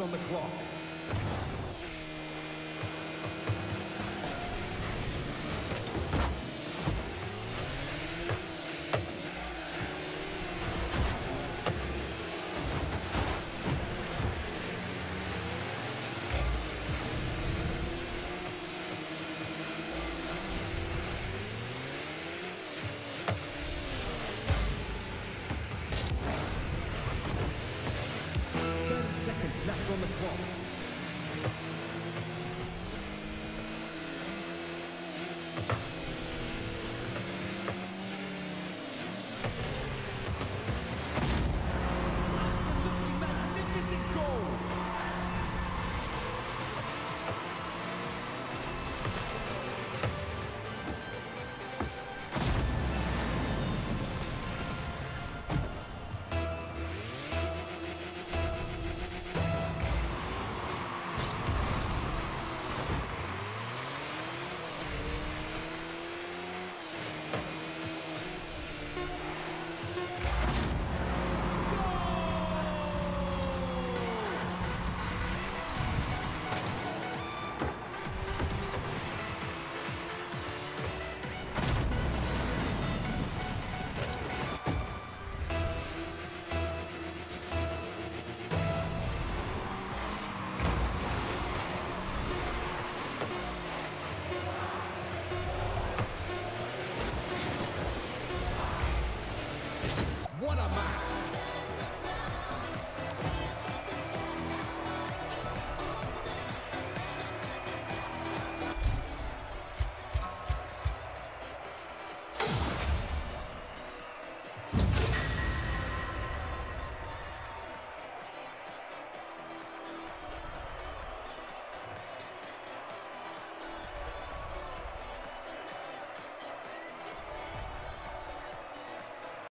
on the clock.